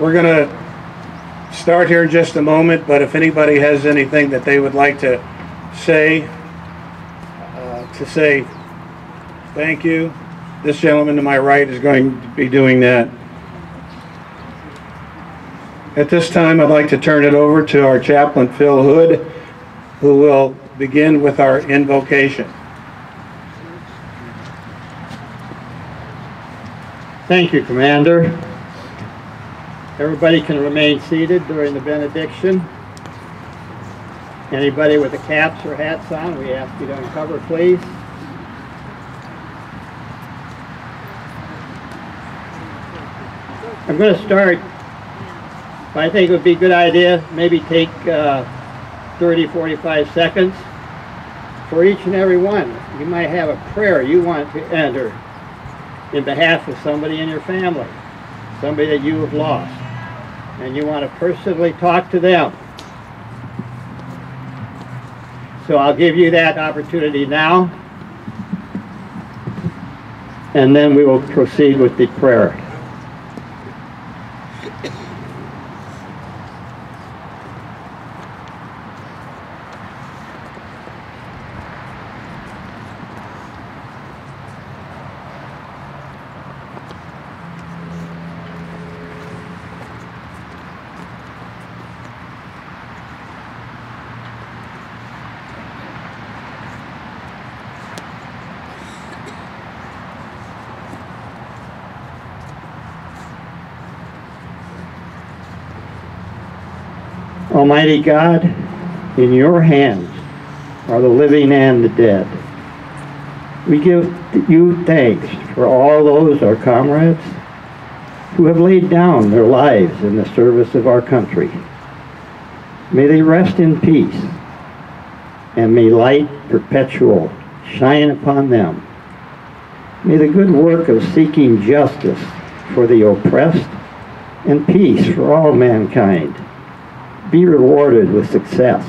We're going to start here in just a moment, but if anybody has anything that they would like to say, uh, to say thank you, this gentleman to my right is going to be doing that. At this time, I'd like to turn it over to our chaplain, Phil Hood, who will begin with our invocation. Thank you, Commander. Everybody can remain seated during the benediction. Anybody with the caps or hats on, we ask you to uncover, please. I'm going to start, I think it would be a good idea, maybe take uh, 30, 45 seconds for each and every one. You might have a prayer you want to enter in behalf of somebody in your family, somebody that you have lost, and you want to personally talk to them. So I'll give you that opportunity now, and then we will proceed with the prayer. Almighty God, in your hands are the living and the dead. We give you thanks for all those, our comrades, who have laid down their lives in the service of our country. May they rest in peace, and may light perpetual shine upon them. May the good work of seeking justice for the oppressed and peace for all mankind be rewarded with success,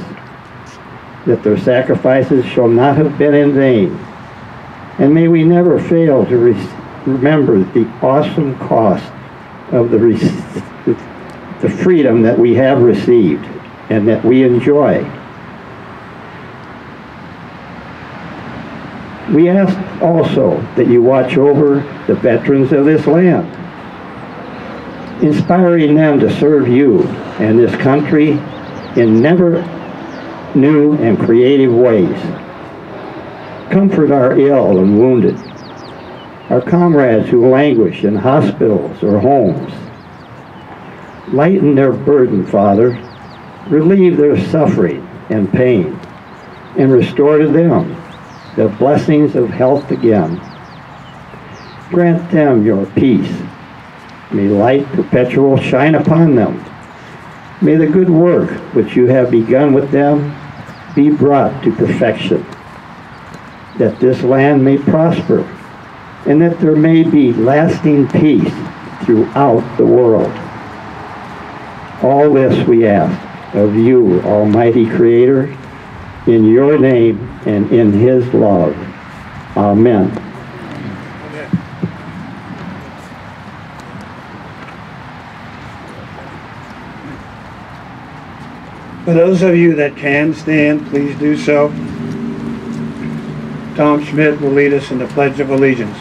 that their sacrifices shall not have been in vain. And may we never fail to re remember the awesome cost of the, the freedom that we have received and that we enjoy. We ask also that you watch over the veterans of this land, inspiring them to serve you and this country in never new and creative ways. Comfort our ill and wounded, our comrades who languish in hospitals or homes. Lighten their burden, Father. Relieve their suffering and pain, and restore to them the blessings of health again. Grant them your peace. May light perpetual shine upon them May the good work which you have begun with them be brought to perfection, that this land may prosper, and that there may be lasting peace throughout the world. All this we ask of you, Almighty Creator, in your name and in his love. Amen. For those of you that can stand, please do so. Tom Schmitz will lead us in the Pledge of Allegiance.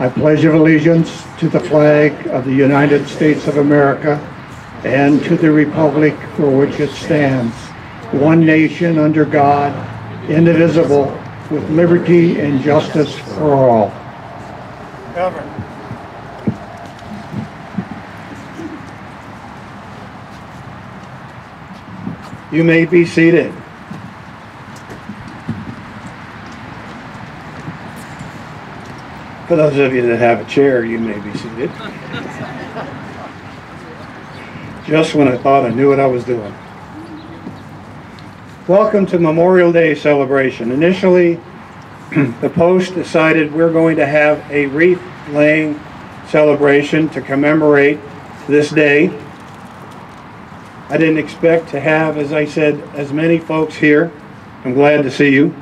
I pledge allegiance to the flag of the United States of America and to the republic for which it stands, one nation under God, indivisible, with liberty and justice for all. Governor. You may be seated. For those of you that have a chair, you may be seated. Just when I thought I knew what I was doing. Welcome to Memorial Day celebration. Initially, the Post decided we're going to have a wreath laying celebration to commemorate this day. I didn't expect to have, as I said, as many folks here. I'm glad to see you.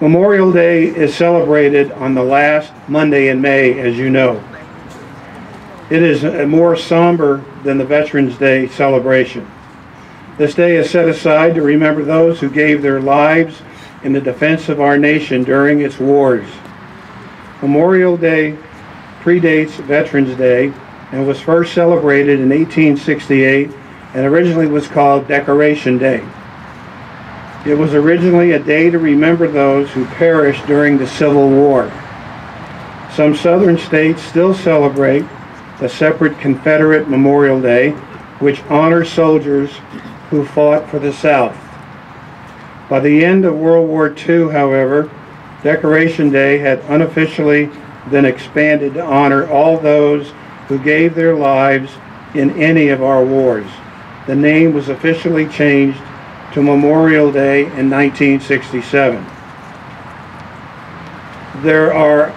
Memorial Day is celebrated on the last Monday in May, as you know. It is more somber than the Veterans Day celebration. This day is set aside to remember those who gave their lives in the defense of our nation during its wars. Memorial Day predates Veterans Day and was first celebrated in 1868 and originally was called Decoration Day. It was originally a day to remember those who perished during the Civil War. Some southern states still celebrate the separate Confederate Memorial Day, which honors soldiers who fought for the South. By the end of World War II, however, Decoration Day had unofficially been expanded to honor all those who gave their lives in any of our wars. The name was officially changed to Memorial Day in 1967. There are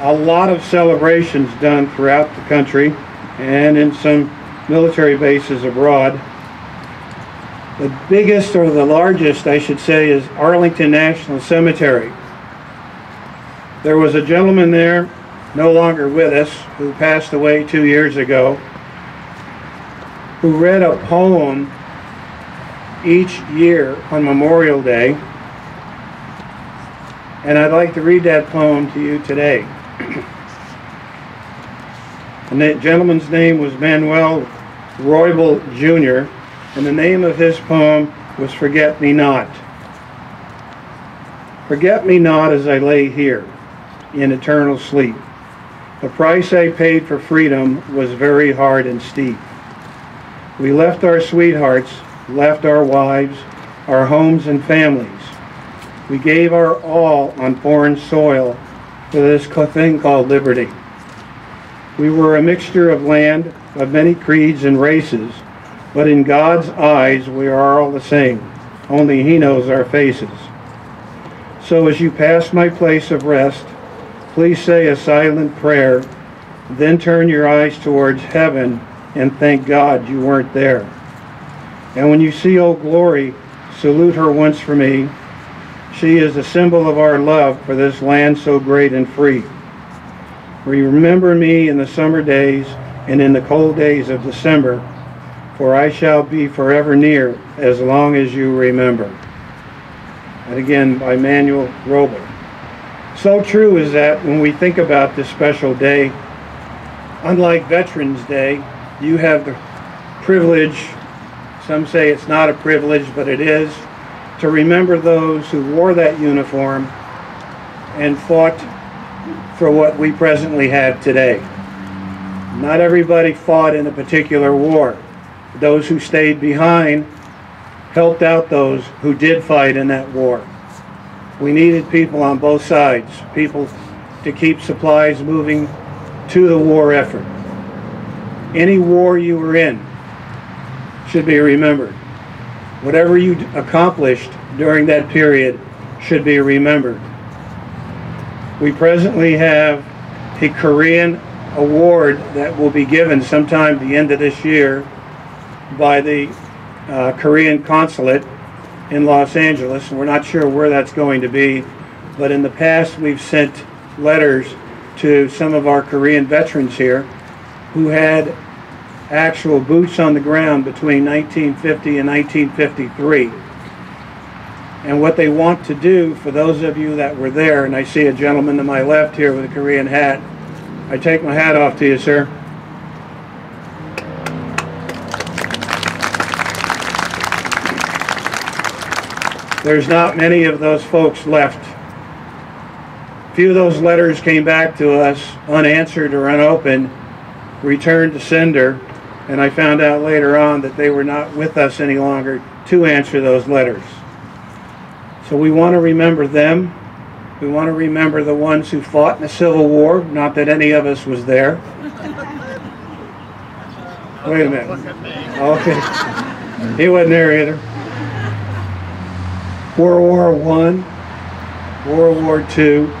a lot of celebrations done throughout the country and in some military bases abroad. The biggest or the largest, I should say, is Arlington National Cemetery. There was a gentleman there, no longer with us, who passed away two years ago, who read a poem each year on Memorial Day. And I'd like to read that poem to you today. and that gentleman's name was Manuel Roybal Jr., and the name of his poem was Forget Me Not. Forget me not as I lay here in eternal sleep. The price I paid for freedom was very hard and steep. We left our sweethearts left our wives, our homes and families. We gave our all on foreign soil for this thing called liberty. We were a mixture of land, of many creeds and races, but in God's eyes we are all the same. Only He knows our faces. So as you pass my place of rest, please say a silent prayer, then turn your eyes towards heaven and thank God you weren't there. And when you see Old Glory, salute her once for me. She is a symbol of our love for this land so great and free. Remember me in the summer days and in the cold days of December, for I shall be forever near as long as you remember. And again, by Manuel Roble. So true is that when we think about this special day, unlike Veterans Day, you have the privilege some say it's not a privilege, but it is, to remember those who wore that uniform and fought for what we presently have today. Not everybody fought in a particular war. Those who stayed behind helped out those who did fight in that war. We needed people on both sides, people to keep supplies moving to the war effort. Any war you were in, should be remembered. Whatever you accomplished during that period should be remembered. We presently have a Korean award that will be given sometime the end of this year by the uh, Korean consulate in Los Angeles. We're not sure where that's going to be, but in the past we've sent letters to some of our Korean veterans here who had actual boots on the ground between 1950 and 1953. And what they want to do, for those of you that were there, and I see a gentleman to my left here with a Korean hat, I take my hat off to you, sir. There's not many of those folks left. A few of those letters came back to us unanswered or unopened, returned to sender, and I found out later on that they were not with us any longer to answer those letters. So we want to remember them. We want to remember the ones who fought in the Civil War, not that any of us was there. Wait a minute. Okay. He wasn't there either. World War One, World War Two,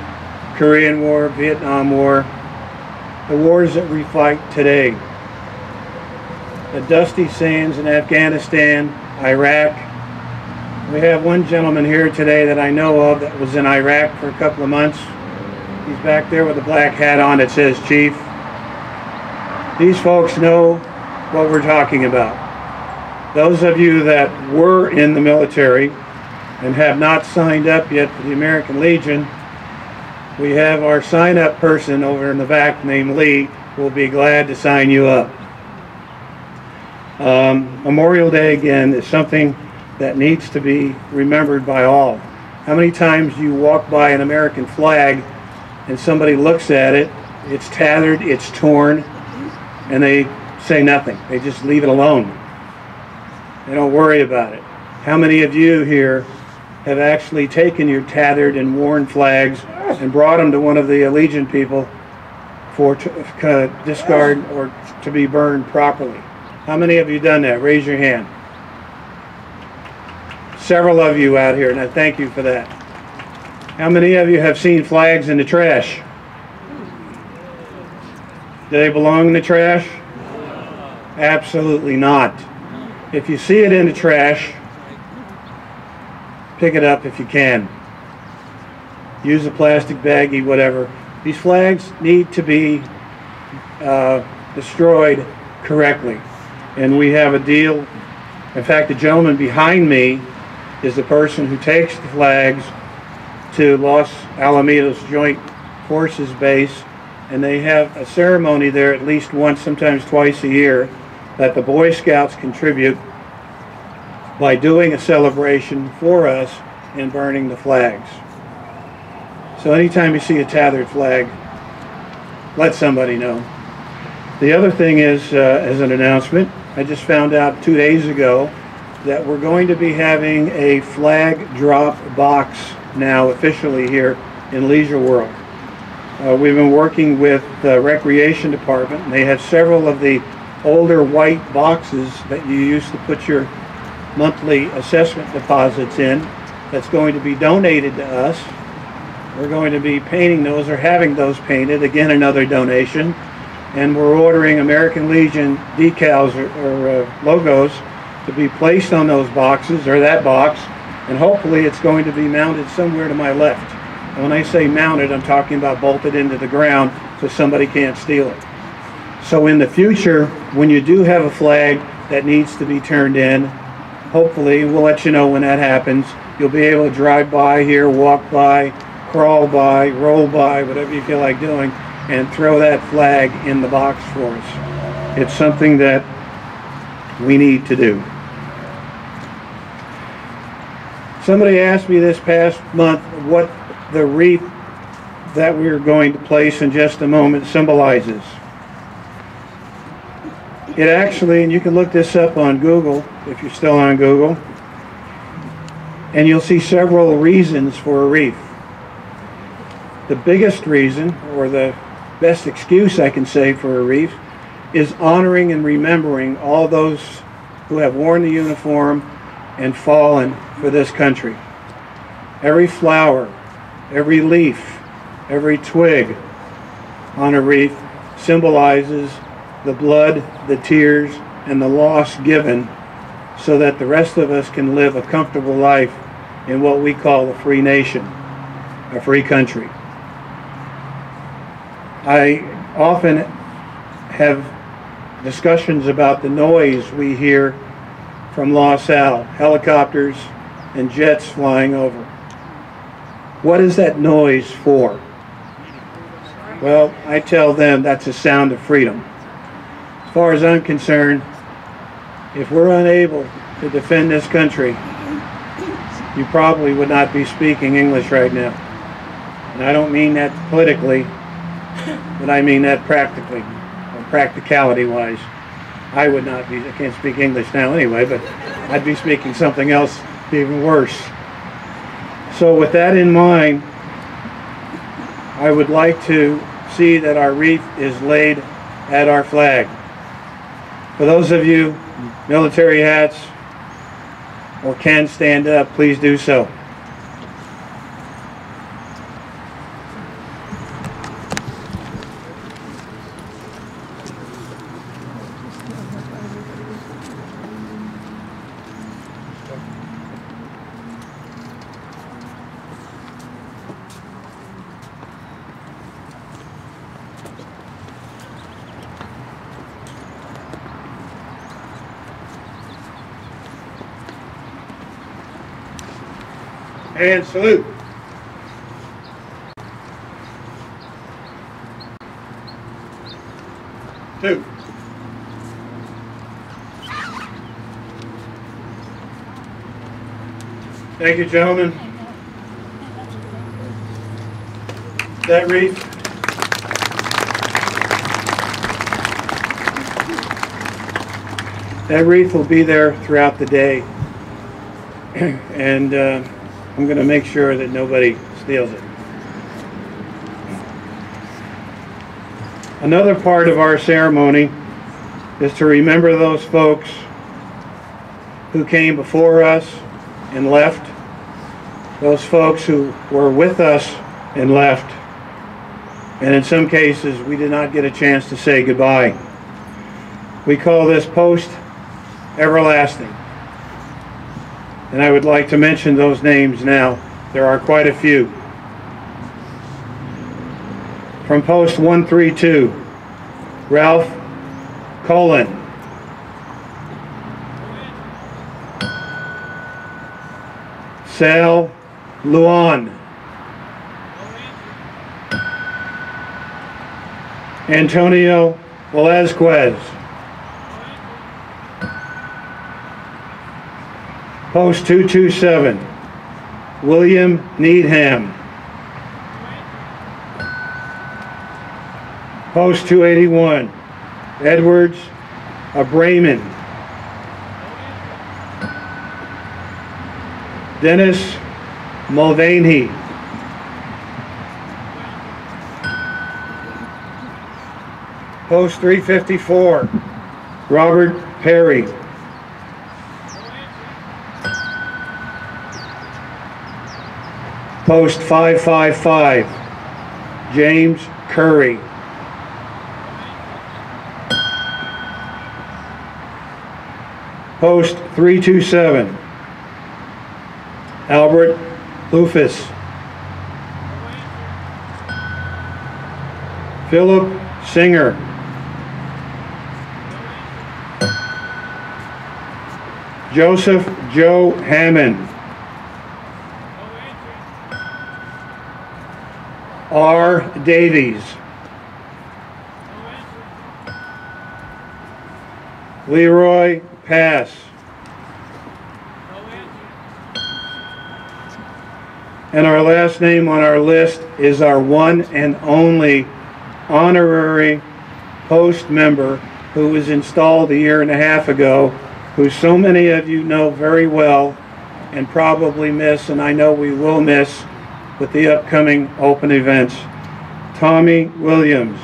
Korean War, Vietnam War, the wars that we fight today the dusty sands in Afghanistan, Iraq, We have one gentleman here today that I know of that was in Iraq for a couple of months. He's back there with a black hat on that says Chief. These folks know what we're talking about. Those of you that were in the military and have not signed up yet for the American Legion, we have our sign up person over in the back named Lee We'll be glad to sign you up. Um, Memorial Day again is something that needs to be remembered by all. How many times you walk by an American flag and somebody looks at it, it's tattered, it's torn, and they say nothing. They just leave it alone. They don't worry about it. How many of you here have actually taken your tattered and worn flags and brought them to one of the Legion people for to, uh, discard or to be burned properly? How many of you done that? Raise your hand. Several of you out here, and I thank you for that. How many of you have seen flags in the trash? Do they belong in the trash? Absolutely not. If you see it in the trash, pick it up if you can. Use a plastic baggie, whatever. These flags need to be uh, destroyed correctly. And we have a deal. In fact, the gentleman behind me is the person who takes the flags to Los Alamitos Joint Forces Base, and they have a ceremony there at least once, sometimes twice a year, that the Boy Scouts contribute by doing a celebration for us and burning the flags. So anytime you see a tattered flag, let somebody know. The other thing is, uh, as an announcement, I just found out two days ago that we're going to be having a flag drop box now officially here in Leisure World. Uh, we've been working with the Recreation Department, and they have several of the older white boxes that you used to put your monthly assessment deposits in that's going to be donated to us. We're going to be painting those or having those painted, again another donation, and we're ordering American Legion decals or, or uh, logos to be placed on those boxes or that box and hopefully it's going to be mounted somewhere to my left. And when I say mounted, I'm talking about bolted into the ground so somebody can't steal it. So in the future, when you do have a flag that needs to be turned in, hopefully we'll let you know when that happens. You'll be able to drive by here, walk by, crawl by, roll by, whatever you feel like doing, and throw that flag in the box for us. It's something that we need to do. Somebody asked me this past month what the wreath that we are going to place in just a moment symbolizes. It actually, and you can look this up on Google if you're still on Google, and you'll see several reasons for a wreath. The biggest reason, or the best excuse I can say for a wreath, is honoring and remembering all those who have worn the uniform and fallen for this country. Every flower, every leaf, every twig on a wreath symbolizes the blood, the tears, and the loss given so that the rest of us can live a comfortable life in what we call a free nation, a free country. I often have discussions about the noise we hear from Los Al, helicopters and jets flying over. What is that noise for? Well, I tell them that's a sound of freedom. As far as I'm concerned, if we're unable to defend this country, you probably would not be speaking English right now. And I don't mean that politically, but I mean that practically, or practicality wise. I would not be, I can't speak English now anyway, but I'd be speaking something else even worse. So with that in mind, I would like to see that our wreath is laid at our flag. For those of you military hats or can stand up, please do so. And salute. Two. Thank you, gentlemen. That wreath. That wreath will be there throughout the day. and uh, I'm going to make sure that nobody steals it. Another part of our ceremony is to remember those folks who came before us and left, those folks who were with us and left, and in some cases we did not get a chance to say goodbye. We call this post everlasting. And I would like to mention those names now. There are quite a few. From post 132, Ralph Colin. Sal Luan. Antonio Velazquez. Post 227, William Needham. Post 281, Edwards Abraman. Dennis Mulvaney. Post 354, Robert Perry. Post 555, James Curry. Post 327, Albert Lufus. Philip Singer. Joseph Joe Hammond. R. Davies. Leroy Pass. And our last name on our list is our one and only honorary post member who was installed a year and a half ago, who so many of you know very well and probably miss, and I know we will miss with the upcoming open events. Tommy Williams.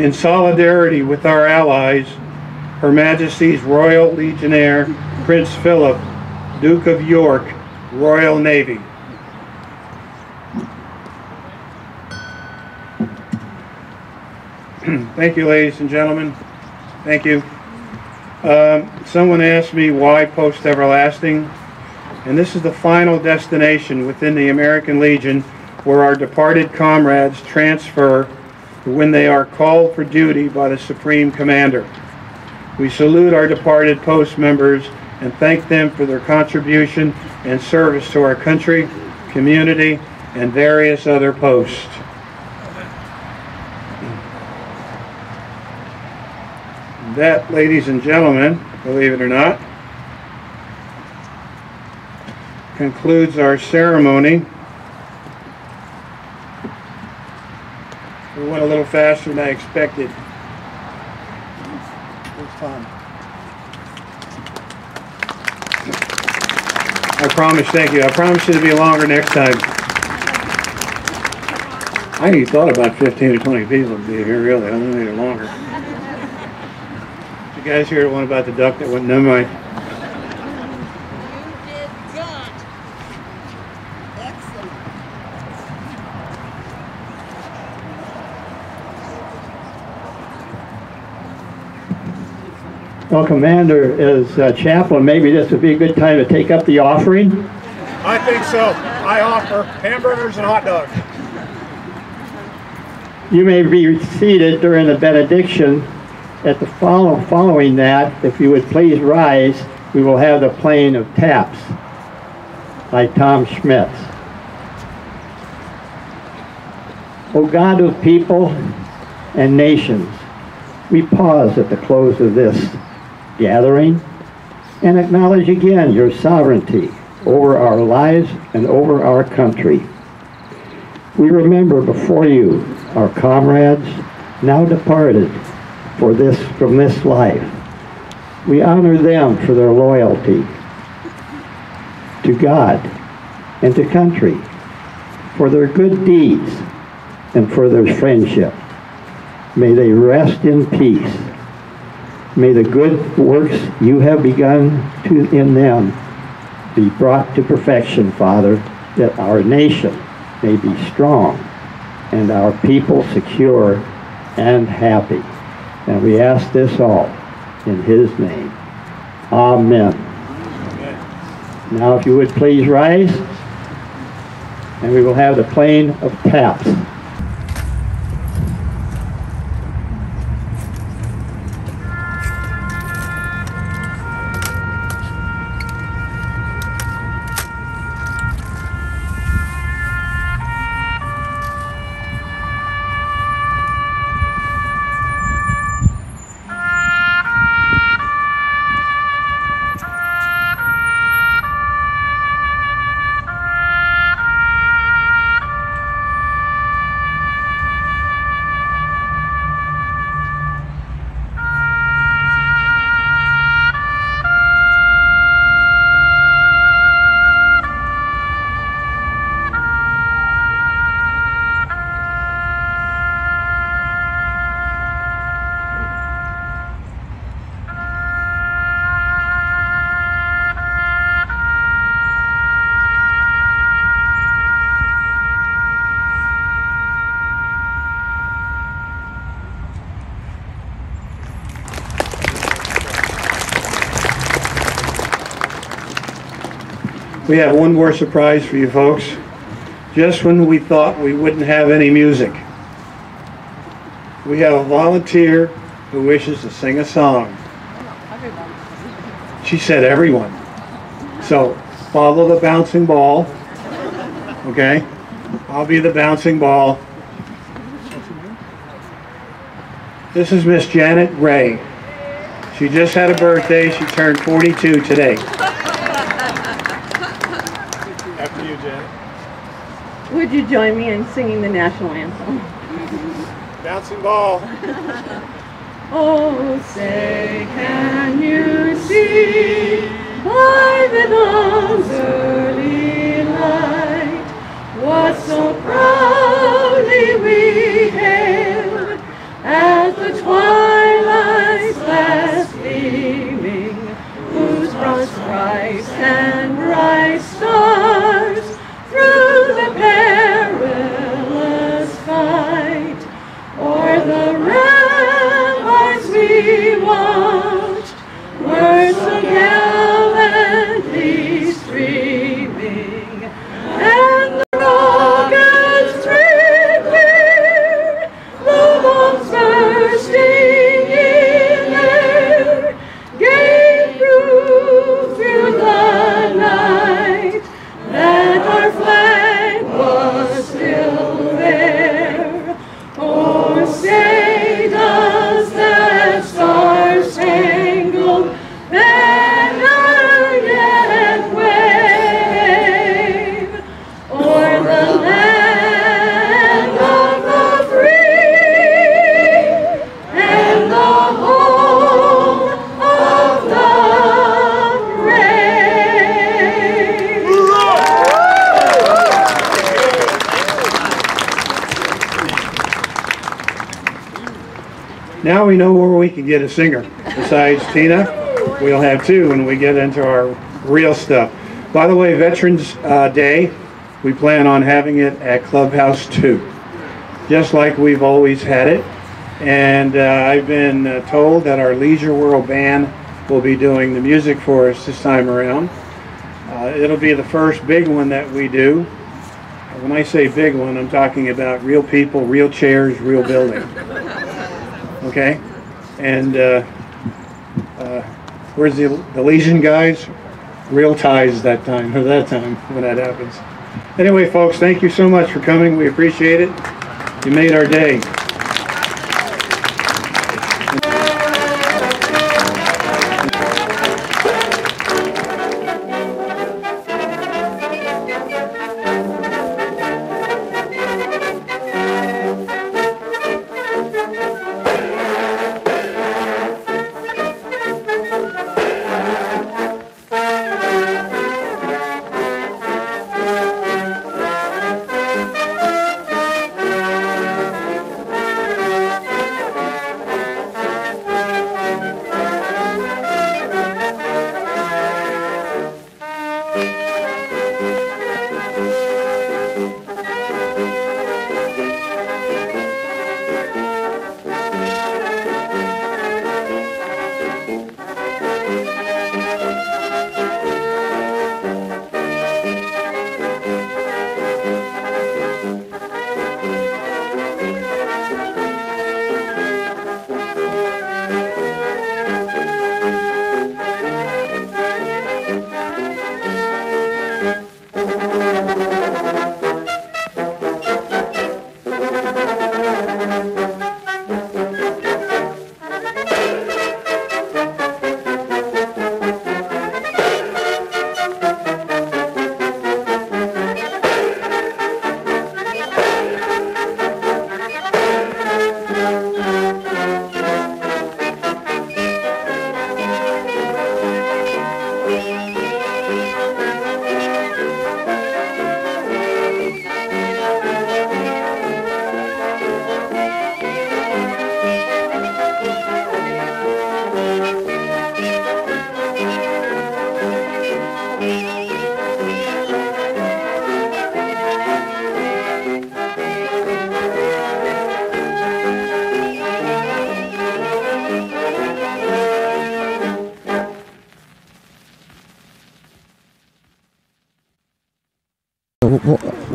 In solidarity with our allies, Her Majesty's Royal Legionnaire Prince Philip, Duke of York, Royal Navy. Thank you, ladies and gentlemen. Thank you. Um, someone asked me why Post Everlasting, and this is the final destination within the American Legion where our departed comrades transfer when they are called for duty by the Supreme Commander. We salute our departed post members and thank them for their contribution and service to our country, community, and various other posts. That, ladies and gentlemen, believe it or not, concludes our ceremony. We went a little faster than I expected. It was time. I promise, thank you. I promise you to be longer next time. I thought about 15 or 20 people would be here, really. I don't need it longer. You guys hear one about the duck that went, numb? mind. You did good. Excellent. Well, Commander, as uh, chaplain, maybe this would be a good time to take up the offering. I think so. I offer hamburgers and hot dogs. You may be seated during the benediction, At the follow, following that, if you would please rise, we will have the playing of taps by Tom Schmitz. O God of people and nations, we pause at the close of this gathering and acknowledge again your sovereignty over our lives and over our country. We remember before you our comrades now departed for this from this life. We honor them for their loyalty to God and to country, for their good deeds and for their friendship. May they rest in peace. May the good works you have begun to, in them be brought to perfection, Father, that our nation may be strong and our people secure and happy. And we ask this all in his name. Amen. Now if you would please rise, and we will have the playing of taps. We have one more surprise for you folks. Just when we thought we wouldn't have any music, we have a volunteer who wishes to sing a song. She said everyone. So follow the bouncing ball. Okay? I'll be the bouncing ball. This is Miss Janet Ray. She just had a birthday. She turned 42 today. After you, Janet. Would you join me in singing the national anthem? Bouncing ball. Oh, say, can you see by the dawn's early light what so proudly we hailed as the twilight's last gleaming, whose bronze stripes and bright stars we know where we can get a singer. Besides Tina, we'll have two when we get into our real stuff. By the way, Veterans uh, Day, we plan on having it at Clubhouse 2, just like we've always had it. And uh, I've been uh, told that our Leisure World Band will be doing the music for us this time around. Uh, it'll be the first big one that we do. When I say big one, I'm talking about real people, real chairs, real building okay? And uh, uh, where's the, the Legion guys? Real ties that time, or that time when that happens. Anyway, folks, thank you so much for coming. We appreciate it. You made our day.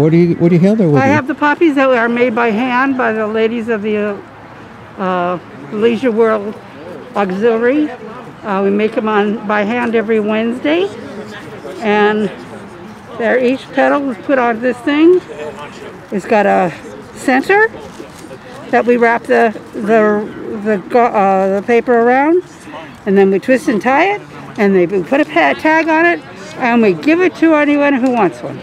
What do you what do you have there with I you? have the poppies that are made by hand by the ladies of the uh, Leisure World Auxiliary. Uh, we make them on by hand every Wednesday, and they're each petal is put on this thing. It's got a center that we wrap the the the, uh, the paper around, and then we twist and tie it, and they put a tag on it, and we give it to anyone who wants one.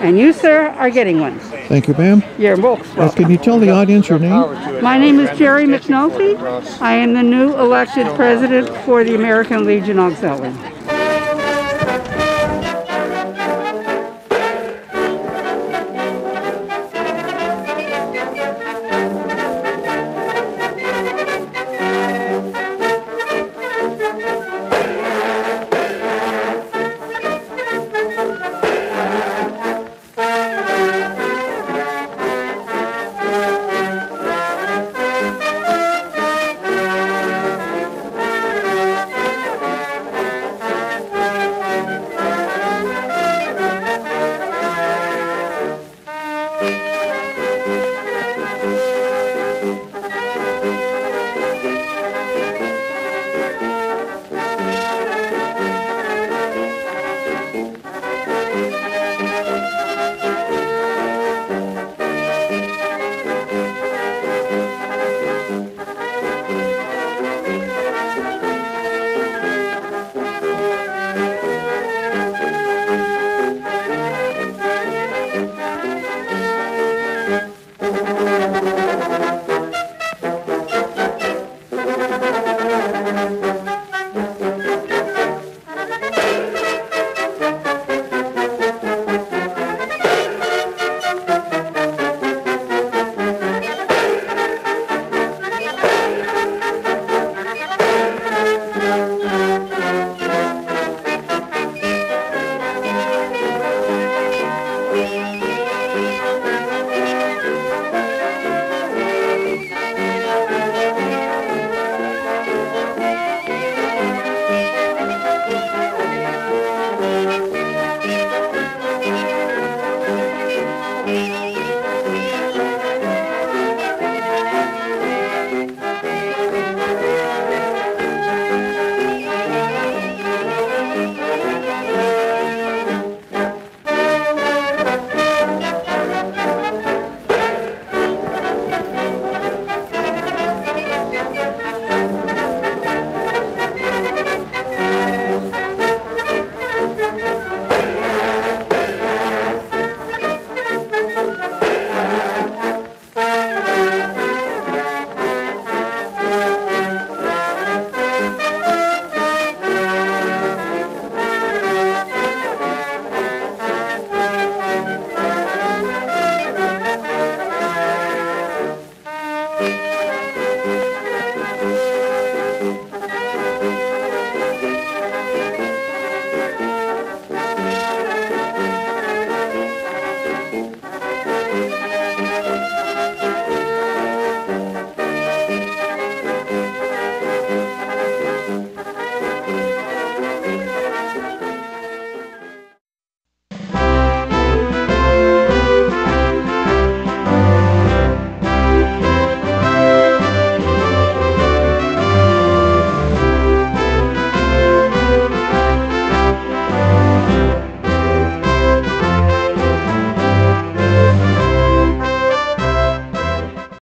And you, sir, are getting one. Thank you, ma'am. You're most Uh, welcome. can you tell the audience your name? My name is Geri McNulty. I am the new elected president for the American Legion Auxiliary.